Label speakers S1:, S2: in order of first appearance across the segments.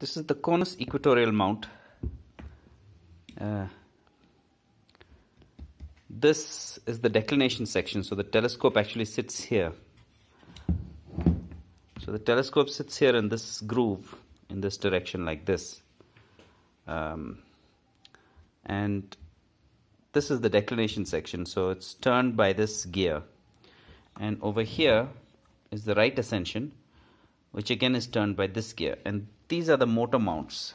S1: this is the Konus equatorial mount. Uh, this is the declination section so the telescope actually sits here. So the telescope sits here in this groove in this direction like this. Um, and this is the declination section so it's turned by this gear. And over here is the right ascension which again is turned by this gear. And these are the motor mounts.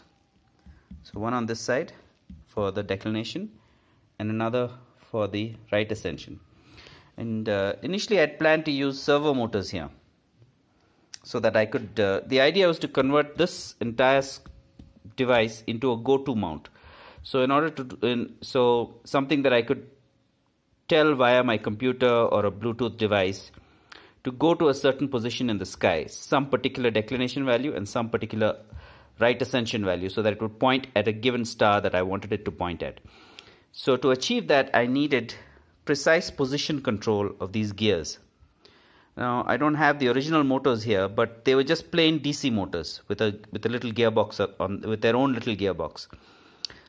S1: So one on this side for the declination and another for the right ascension. And uh, initially I had planned to use servo motors here so that I could uh, the idea was to convert this entire device into a go-to mount. So in order to in, so something that I could tell via my computer or a Bluetooth device to go to a certain position in the sky, some particular declination value and some particular right ascension value so that it would point at a given star that I wanted it to point at. So to achieve that I needed precise position control of these gears. Now I don't have the original motors here but they were just plain DC motors with a with a little gearbox on with their own little gearbox.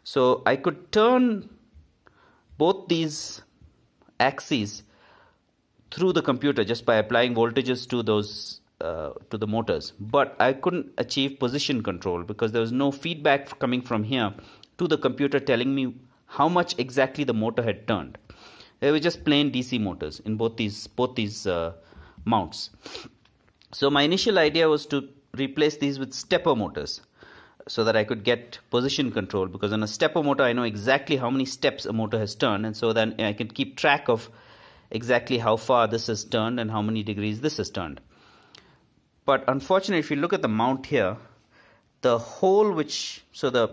S1: So I could turn both these axes through the computer just by applying voltages to those uh, to the motors. But I couldn't achieve position control because there was no feedback coming from here to the computer telling me how much exactly the motor had turned. They were just plain DC motors in both these both these uh, mounts. So my initial idea was to replace these with stepper motors so that I could get position control because on a stepper motor I know exactly how many steps a motor has turned and so then I can keep track of exactly how far this has turned and how many degrees this has turned. But unfortunately if you look at the mount here the hole which so the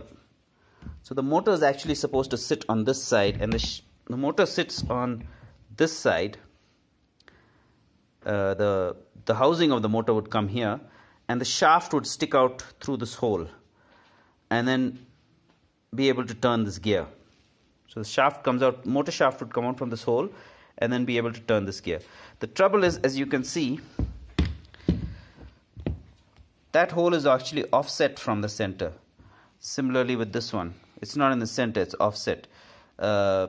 S1: so the motor is actually supposed to sit on this side and the, the motor sits on this side uh, the the housing of the motor would come here and the shaft would stick out through this hole and then be able to turn this gear. So the shaft comes out, motor shaft would come out from this hole and then be able to turn this gear. The trouble is, as you can see, that hole is actually offset from the center. Similarly with this one, it's not in the center, it's offset. Uh,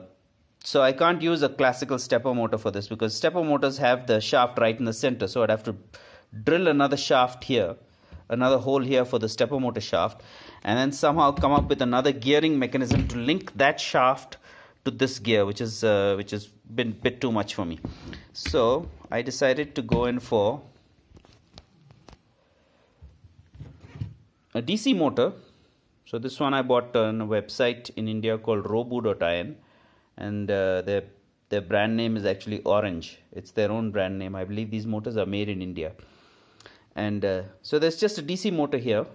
S1: so I can't use a classical stepper motor for this because stepper motors have the shaft right in the center. So I'd have to drill another shaft here another hole here for the stepper motor shaft and then somehow come up with another gearing mechanism to link that shaft to this gear which is uh, which has been bit too much for me. So I decided to go in for a DC motor. So this one I bought on a website in India called robu.in and uh, their their brand name is actually Orange. It's their own brand name. I believe these motors are made in India. And uh, so there's just a DC motor here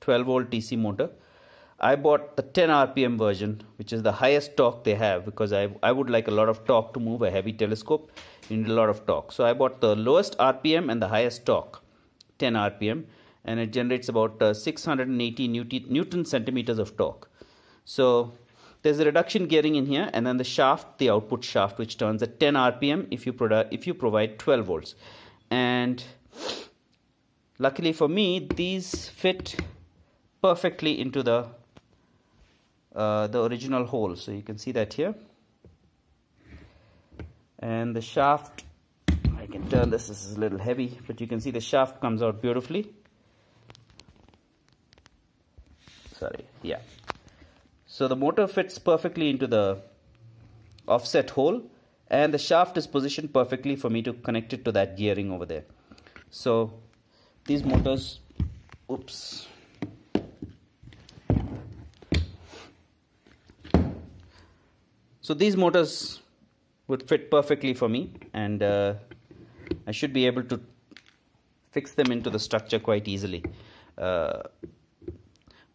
S1: 12 volt DC motor I bought the 10 RPM version which is the highest torque they have because I, I would like a lot of torque to move a heavy telescope. You need a lot of torque. So I bought the lowest RPM and the highest torque 10 RPM and it generates about uh, 680 Newton, Newton centimeters of torque. So there's a reduction gearing in here and then the shaft the output shaft which turns at 10 rpm if you provide if you provide 12 volts. And luckily for me these fit perfectly into the uh, the original hole. So you can see that here. And the shaft I can turn this this is a little heavy but you can see the shaft comes out beautifully. Sorry yeah. So the motor fits perfectly into the offset hole and the shaft is positioned perfectly for me to connect it to that gearing over there. So these motors oops so these motors would fit perfectly for me and uh, I should be able to fix them into the structure quite easily. Uh,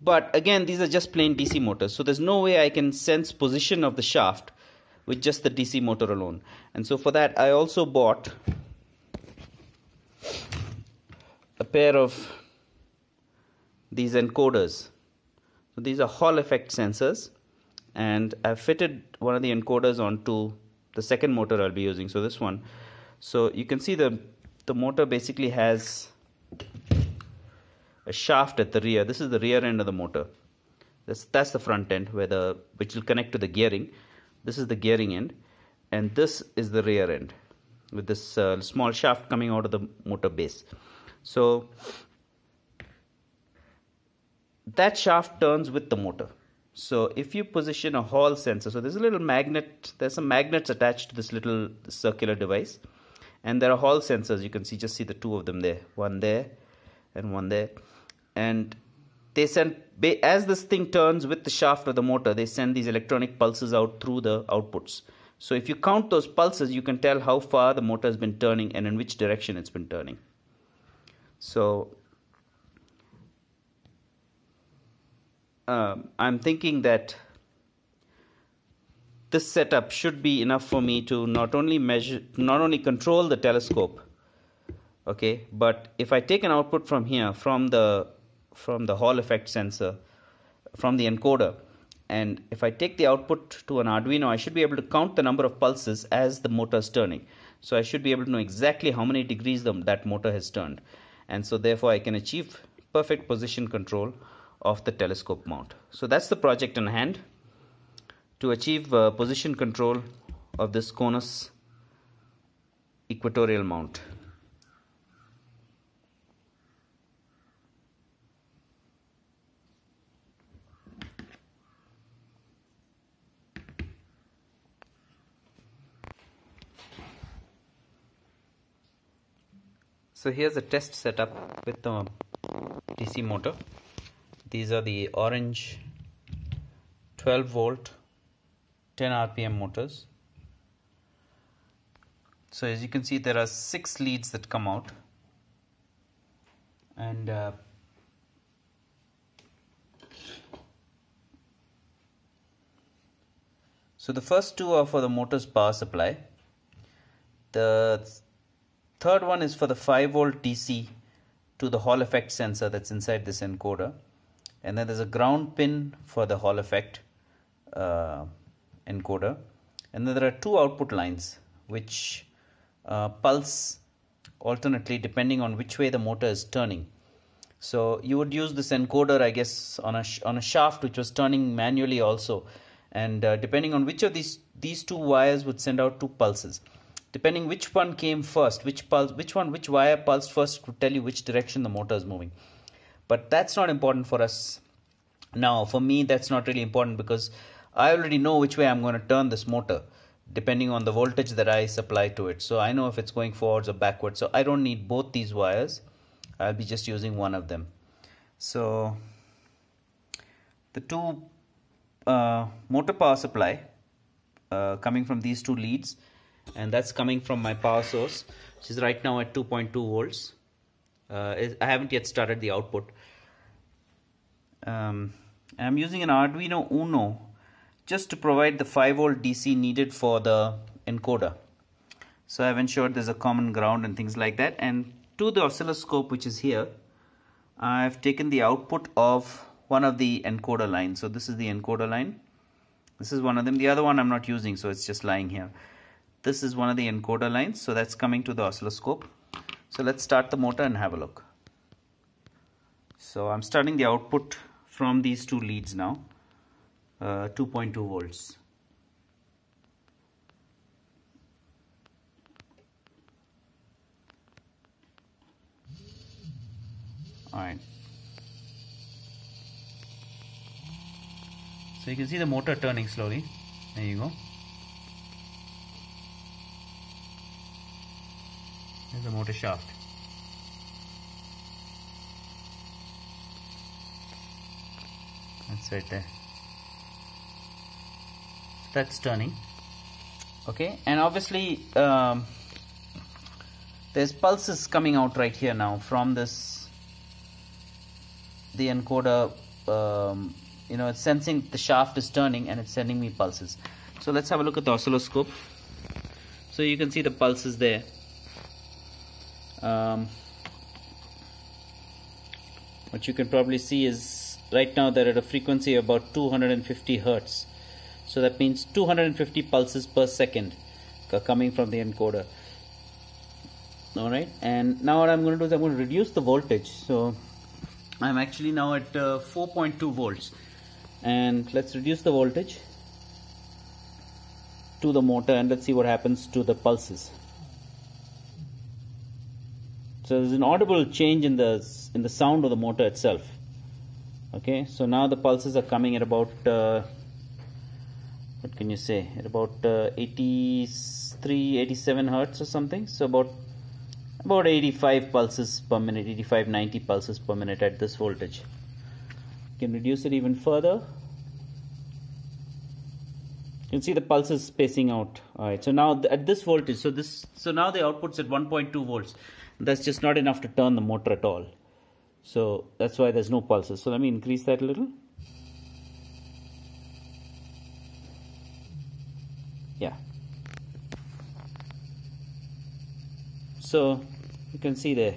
S1: but again these are just plain DC motors so there's no way I can sense position of the shaft with just the DC motor alone. And so for that I also bought a pair of these encoders. So these are Hall effect sensors and I've fitted one of the encoders onto the second motor I'll be using. So this one. So you can see the the motor basically has a shaft at the rear. This is the rear end of the motor. That's, that's the front end where the which will connect to the gearing. This is the gearing end and this is the rear end with this uh, small shaft coming out of the motor base. So that shaft turns with the motor. So if you position a Hall sensor, so there's a little magnet, there's some magnets attached to this little circular device. And there are Hall sensors, you can see, just see the two of them there, one there and one there. And they send, as this thing turns with the shaft of the motor, they send these electronic pulses out through the outputs. So if you count those pulses, you can tell how far the motor has been turning and in which direction it's been turning. So uh, I'm thinking that this setup should be enough for me to not only measure, not only control the telescope, okay, but if I take an output from here, from the from the Hall effect sensor, from the encoder, and if I take the output to an Arduino, I should be able to count the number of pulses as the motor is turning. So I should be able to know exactly how many degrees the, that motor has turned. And so therefore I can achieve perfect position control of the telescope mount. So that's the project in hand to achieve uh, position control of this Konus equatorial mount. So here's a test setup with the DC motor these are the orange 12 volt 10 rpm motors. So as you can see there are six leads that come out. And uh, so the first two are for the motor's power supply. The third one is for the 5 volt DC to the Hall effect sensor that's inside this encoder and then there's a ground pin for the Hall effect uh, encoder. And then there are two output lines which uh, pulse alternately depending on which way the motor is turning. So you would use this encoder I guess on a on a shaft which was turning manually also. And uh, depending on which of these these two wires would send out two pulses. Depending which one came first which pulse which one which wire pulsed first would tell you which direction the motor is moving but that's not important for us. Now for me that's not really important because I already know which way I'm going to turn this motor depending on the voltage that I supply to it. So I know if it's going forwards or backwards. So I don't need both these wires. I'll be just using one of them. So the two uh, motor power supply uh, coming from these two leads and that's coming from my power source which is right now at 2.2 volts uh, I haven't yet started the output. Um, I'm using an Arduino Uno just to provide the 5 volt DC needed for the encoder. So I've ensured there's a common ground and things like that. And to the oscilloscope which is here, I've taken the output of one of the encoder lines. So this is the encoder line. This is one of them. The other one I'm not using, so it's just lying here. This is one of the encoder lines. So that's coming to the oscilloscope. So let's start the motor and have a look. So I'm starting the output from these two leads now, uh, 2.2 volts. Alright. So you can see the motor turning slowly. There you go. The motor shaft. That's right there. So that's turning. Okay, and obviously um, there's pulses coming out right here now from this the encoder um, you know it's sensing the shaft is turning and it's sending me pulses so let's have a look at the oscilloscope so you can see the pulses there um, what you can probably see is right now they're at a frequency of about 250 hertz. So that means 250 pulses per second coming from the encoder. Alright and now what I'm going to do is I'm going to reduce the voltage. So I'm actually now at uh, 4.2 volts. And let's reduce the voltage to the motor and let's see what happens to the pulses so there's an audible change in the in the sound of the motor itself. Okay so now the pulses are coming at about uh, what can you say? At about uh, 83 87 hertz or something. So about about 85 pulses per minute 85 90 pulses per minute at this voltage. You can reduce it even further. You can see the pulses spacing out. All right so now at this voltage so this so now the output's at 1.2 volts that's just not enough to turn the motor at all. So that's why there's no pulses. So let me increase that a little. Yeah. So you can see there.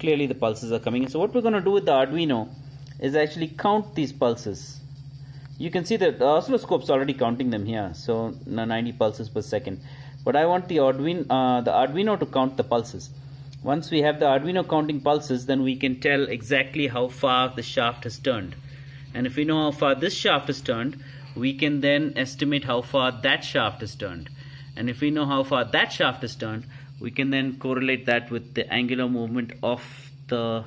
S1: Clearly the pulses are coming in. So what we're going to do with the Arduino is actually count these pulses. You can see that the oscilloscope's already counting them here. So 90 pulses per second but I want the Arduino, uh, the Arduino to count the pulses. Once we have the Arduino counting pulses, then we can tell exactly how far the shaft has turned. And if we know how far this shaft has turned, we can then estimate how far that shaft has turned. And if we know how far that shaft has turned, we can then correlate that with the angular movement of the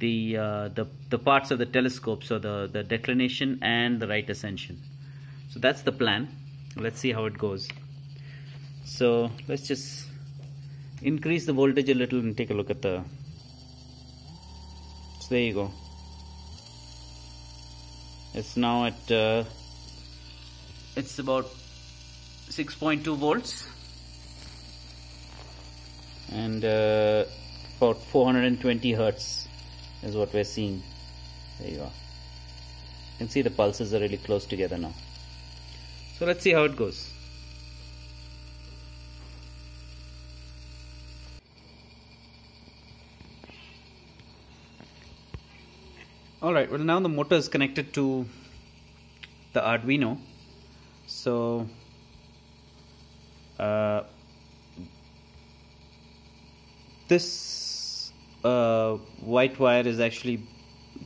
S1: the uh, the, the parts of the telescope, so the, the declination and the right ascension. So that's the plan. Let's see how it goes so let's just increase the voltage a little and take a look at the so there you go. It's now at uh, it's about 6.2 volts and uh, about 420 hertz is what we're seeing. There you are. You can see the pulses are really close together now. So let's see how it goes all right well now the motor is connected to the Arduino. So uh, this uh, white wire is actually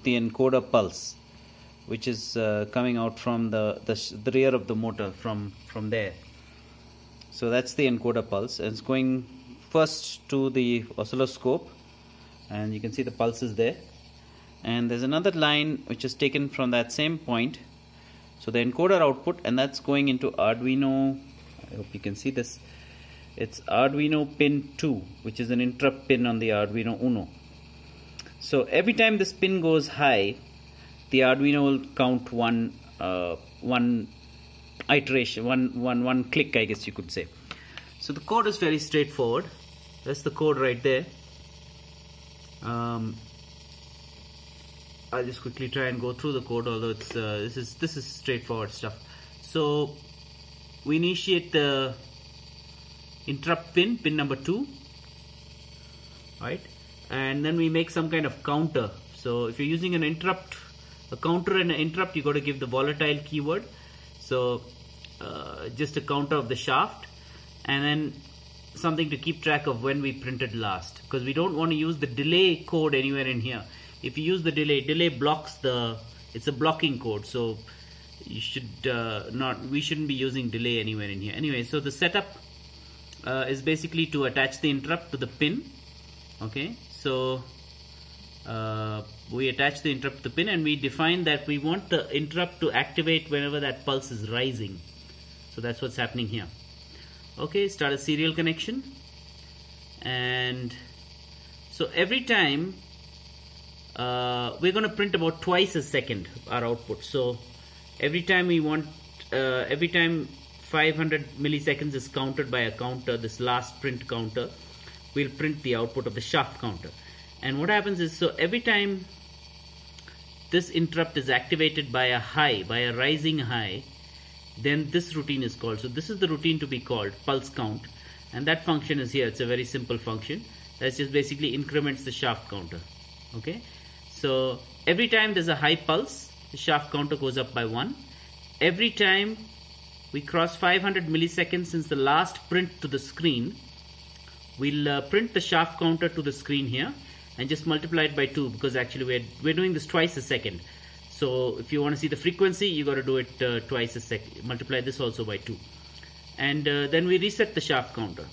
S1: the encoder pulse which is uh, coming out from the, the, the rear of the motor from from there. So that's the encoder pulse and it's going first to the oscilloscope and you can see the pulses there and there's another line which is taken from that same point. So the encoder output and that's going into Arduino. I hope you can see this. It's Arduino pin 2 which is an interrupt pin on the Arduino Uno. So every time this pin goes high the Arduino will count one uh, one iteration one one one click I guess you could say. So the code is very straightforward. That's the code right there. Um, I'll just quickly try and go through the code although it's uh, this is this is straightforward stuff. So we initiate the interrupt pin pin number 2 right? And then we make some kind of counter. So if you're using an interrupt a counter and an interrupt you got to give the volatile keyword. So uh, just a counter of the shaft and then something to keep track of when we printed last. Because we don't want to use the delay code anywhere in here if you use the delay delay blocks the it's a blocking code so you should uh, not we shouldn't be using delay anywhere in here. Anyway so the setup uh, is basically to attach the interrupt to the pin okay? So uh, we attach the interrupt to the pin and we define that we want the interrupt to activate whenever that pulse is rising. So that's what's happening here. Okay start a serial connection. And so every time uh, we're going to print about twice a second our output. So every time we want uh, every time 500 milliseconds is counted by a counter this last print counter we'll print the output of the shaft counter. And what happens is so every time this interrupt is activated by a high by a rising high then this routine is called. So this is the routine to be called pulse count. And that function is here. It's a very simple function that just basically increments the shaft counter. Okay so every time there's a high pulse, the shaft counter goes up by one. Every time we cross 500 milliseconds since the last print to the screen, we'll uh, print the shaft counter to the screen here. and just multiply it by 2 because actually we're, we're doing this twice a second. So if you want to see the frequency, you got to do it uh, twice a second. Multiply this also by 2. And uh, then we reset the shaft counter.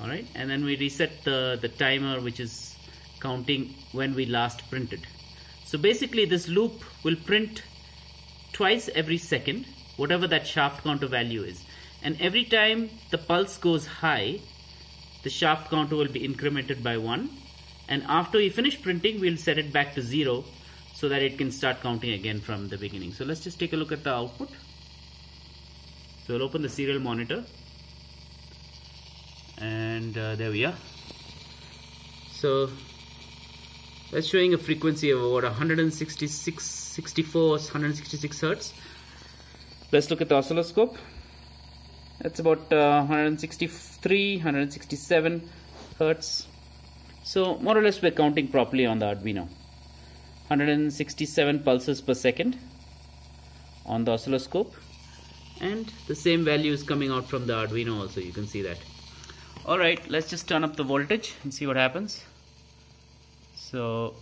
S1: Alright, and then we reset the, the timer which is counting when we last printed. So basically this loop will print twice every second, whatever that shaft counter value is. And every time the pulse goes high, the shaft counter will be incremented by 1 and after we finish printing we'll set it back to 0 so that it can start counting again from the beginning. So let's just take a look at the output. So we'll open the serial monitor and uh, there we are. So that's showing a frequency of about 166, 64, 166 hertz. Let's look at the oscilloscope. that's about uh, 163, 167 hertz. So more or less we're counting properly on the Arduino. 167 pulses per second on the oscilloscope and the same value is coming out from the Arduino also you can see that alright let's just turn up the voltage and see what happens so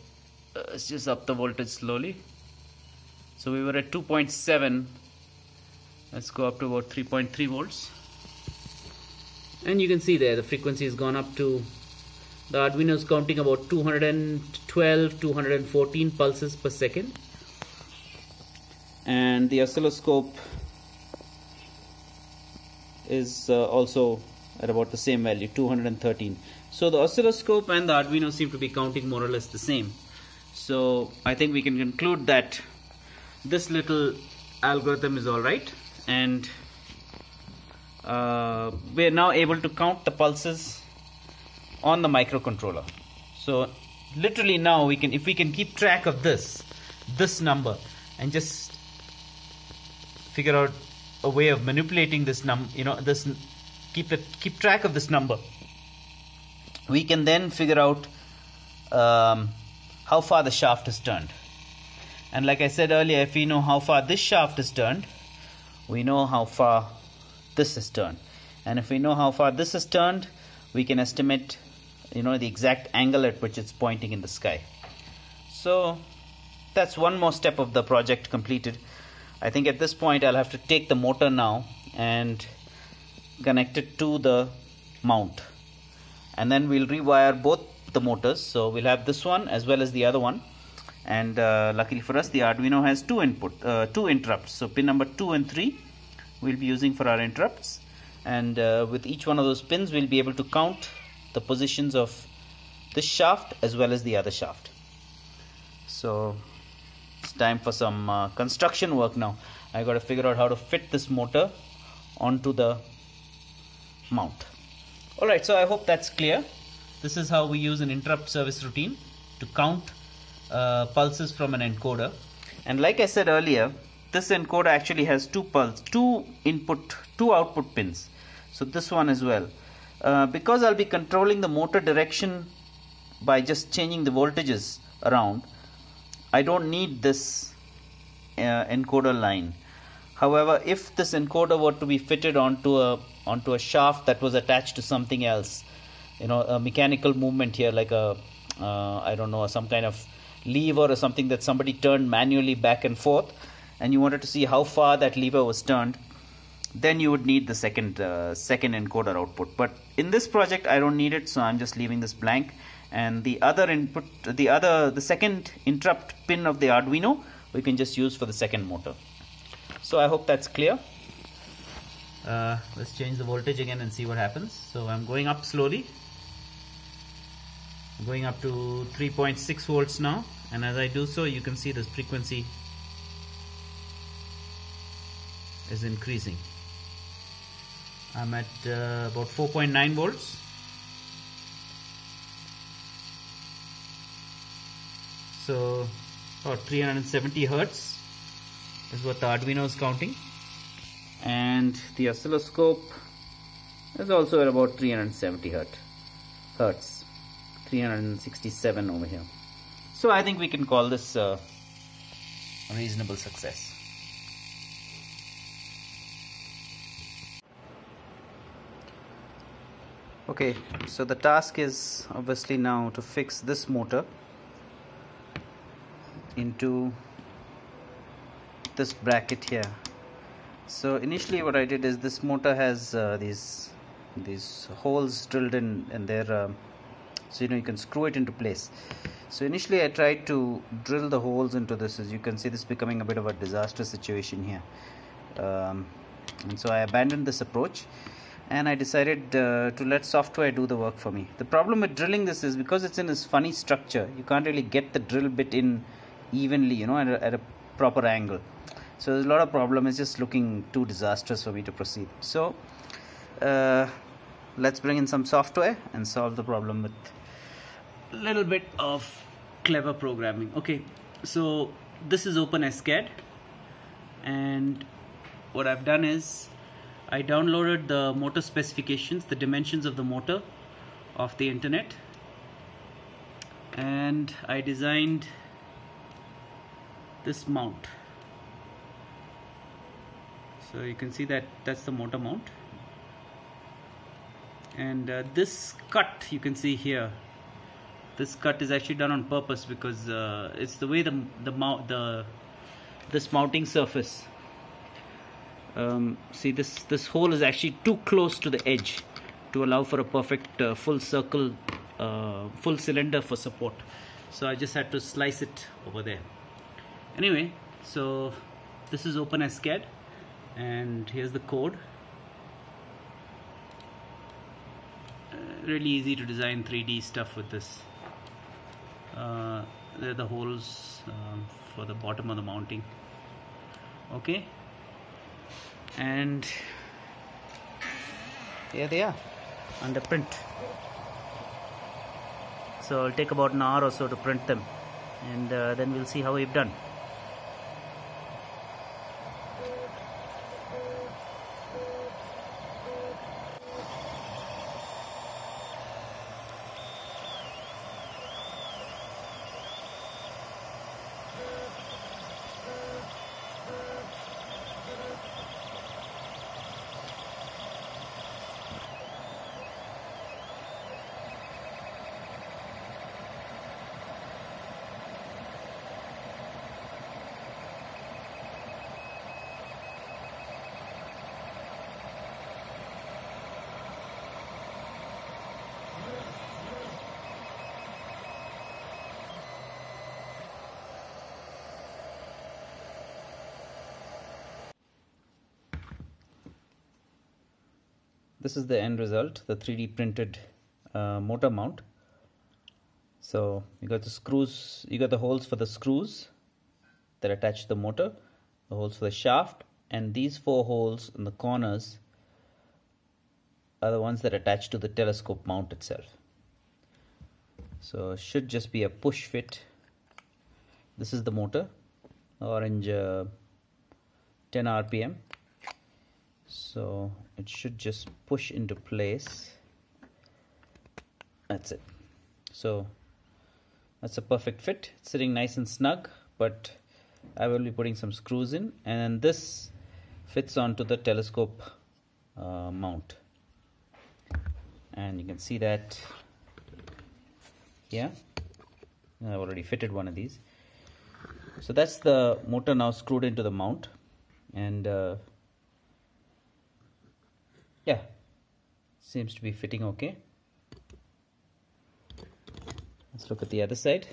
S1: uh, let's just up the voltage slowly. So we were at 2.7 let's go up to about 3.3 volts. And you can see there the frequency has gone up to the Arduino is counting about 212 214 pulses per second. And the oscilloscope is uh, also at about the same value 213 so the oscilloscope and the Arduino seem to be counting more or less the same. So I think we can conclude that this little algorithm is alright and uh, we are now able to count the pulses on the microcontroller. So literally now we can if we can keep track of this this number and just figure out a way of manipulating this num you know this keep it keep track of this number we can then figure out um, how far the shaft is turned. And like I said earlier if we know how far this shaft is turned we know how far this is turned. And if we know how far this is turned we can estimate you know the exact angle at which it's pointing in the sky. So that's one more step of the project completed. I think at this point I'll have to take the motor now and connect it to the mount and then we'll rewire both the motors. So we'll have this one as well as the other one. And uh, luckily for us the Arduino has two input uh, two interrupts. So pin number 2 and 3 we'll be using for our interrupts. And uh, with each one of those pins we'll be able to count the positions of this shaft as well as the other shaft. So it's time for some uh, construction work now. I got to figure out how to fit this motor onto the mount alright so I hope that's clear this is how we use an interrupt service routine to count uh, pulses from an encoder and like I said earlier this encoder actually has two pulse, two input, two output pins. So this one as well. Uh, because I'll be controlling the motor direction by just changing the voltages around, I don't need this uh, encoder line. However, if this encoder were to be fitted onto a onto a shaft that was attached to something else, you know, a mechanical movement here, like a uh, I don't know, some kind of lever or something that somebody turned manually back and forth, and you wanted to see how far that lever was turned then you would need the second uh, second encoder output. But in this project I don't need it so I'm just leaving this blank. And the other input the other the second interrupt pin of the Arduino we can just use for the second motor. So I hope that's clear uh, let's change the voltage again and see what happens so I'm going up slowly I'm going up to 3.6 volts now and as I do so you can see this frequency is increasing. I'm at uh, about 4.9 volts. So about 370 hertz is what the Arduino is counting. And the oscilloscope is also at about 370 hertz. hertz 367 over here. So I think we can call this a reasonable success. okay so the task is obviously now to fix this motor into this bracket here so initially what I did is this motor has uh, these these holes drilled in in there uh, so you know you can screw it into place so initially I tried to drill the holes into this as you can see this becoming a bit of a disaster situation here um, and so I abandoned this approach and I decided uh, to let software do the work for me. The problem with drilling this is because it's in this funny structure, you can't really get the drill bit in evenly, you know, at a, at a proper angle. So there's a lot of problem. It's just looking too disastrous for me to proceed. So uh, let's bring in some software and solve the problem with a little bit of clever programming. Okay, so this is OpenSCAD and what I've done is I downloaded the motor specifications, the dimensions of the motor off the internet and I designed this mount. So you can see that that's the motor mount and uh, this cut you can see here. This cut is actually done on purpose because uh, it's the way the the mount the this mounting surface. Um, see this this hole is actually too close to the edge to allow for a perfect uh, full circle uh, full cylinder for support. So I just had to slice it over there. Anyway so this is OpenSCAD and here's the code. Uh, really easy to design 3D stuff with this. Uh, there are the holes um, for the bottom of the mounting. Okay? And here they are under print. So it'll take about an hour or so to print them. And uh, then we'll see how we've done this is the end result the 3d printed uh, motor mount. So you got the screws you got the holes for the screws that attach the motor the holes for the shaft and these four holes in the corners are the ones that attach to the telescope mount itself. So should just be a push fit. This is the motor orange uh, 10 rpm so it should just push into place. That's it. So that's a perfect fit. It's sitting nice and snug but I will be putting some screws in and this fits onto the telescope uh, mount. And you can see that yeah I've already fitted one of these. So that's the motor now screwed into the mount. And uh, yeah. Seems to be fitting okay. Let's look at the other side.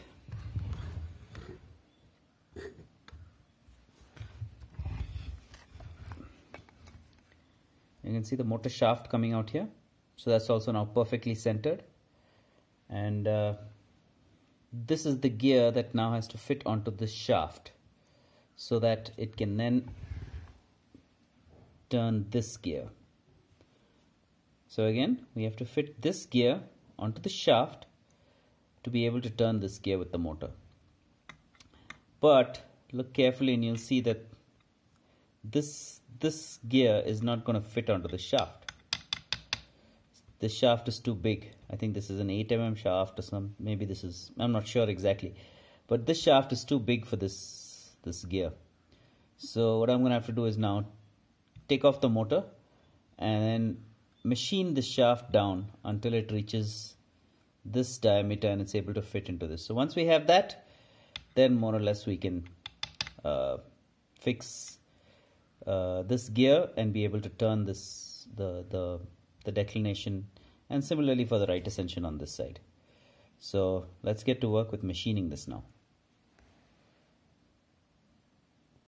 S1: You can see the motor shaft coming out here. So that's also now perfectly centered. And uh, this is the gear that now has to fit onto this shaft so that it can then turn this gear so again, we have to fit this gear onto the shaft to be able to turn this gear with the motor. But look carefully and you'll see that this, this gear is not going to fit onto the shaft. The shaft is too big. I think this is an 8 mm shaft or some, maybe this is, I'm not sure exactly. But this shaft is too big for this, this gear. So what I'm going to have to do is now take off the motor and then machine the shaft down until it reaches this diameter and it's able to fit into this. So once we have that, then more or less we can uh, fix uh, this gear and be able to turn this the the the declination and similarly for the right ascension on this side. So let's get to work with machining this now.